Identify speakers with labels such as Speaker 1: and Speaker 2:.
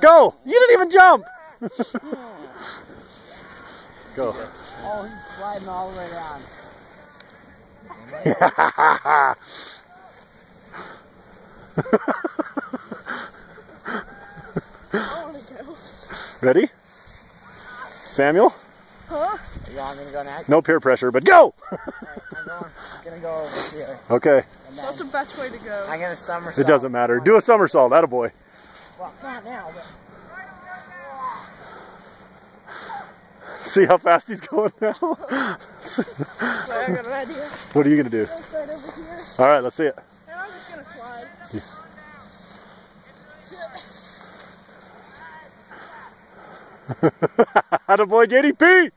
Speaker 1: Go! You didn't even jump! Go.
Speaker 2: Oh, he's sliding all the way down.
Speaker 3: I want to go.
Speaker 1: Ready? Samuel?
Speaker 3: Huh?
Speaker 2: You want me to go next?
Speaker 1: No peer pressure, but go!
Speaker 2: I'm going, I'm gonna go over here.
Speaker 1: Okay.
Speaker 2: And
Speaker 3: What's the best way to go?
Speaker 2: I'm gonna somersault.
Speaker 1: It doesn't matter. Do a somersault, attaboy.
Speaker 2: Well, not now, but
Speaker 1: See how fast he's going now?
Speaker 3: Wait, I got an idea.
Speaker 1: what are you gonna do?
Speaker 3: Go start over here.
Speaker 1: All right, let's see it.
Speaker 3: Just gonna slide.
Speaker 1: Attaboy, JDP!